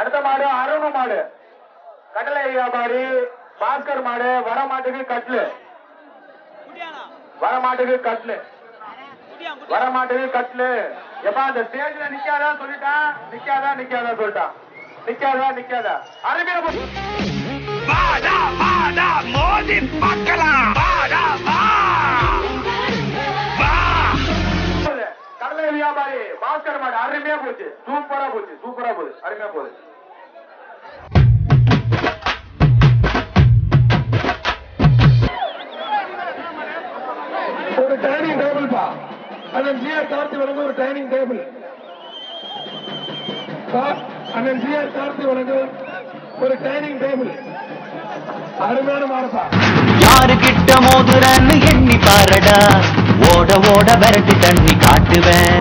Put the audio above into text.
அடுத்த மாடு அருண் மாடு. கடலை வியாபாரி பாஸ்கர் மாடு வர மாட்டுக்கு கட்லு வர மாட்டுக்கு கட்லு வர மாட்டுக்கு கட்லு எப்பா அந்த ஸ்டேஜ்ல நிக்காதா சொல்லிட்டான் நிக்காதா நிக்காதா சொல்லிட்டான் நிக்காதா நிக்காதா? அருமையா வாடா வாடா மோதி பார்க்கலாம். வாடா வா. கடலை வியாபாரி பாஸ்கர் மாடு அருமையா போச்சு. சூப்பரா போச்சு சூப்பரா போகுது. அருமையா போகுது. ஒரு டைனிங் டேபிள் பா. அண்ணன் ஜிஆர் கார்த்தி வழங்க ஒரு டைனிங் டேபிள் அண்ணன் ஜிஆர் கார்த்தி வழங்க ஒரு டைனிங் டேபிள் அருமையான மாடப்பா. யாரு கிட்ட மோதுறன்னு எண்ணி பாருடா. ஓட ஓட விரட்டி தண்ணி காட்டுவேன்.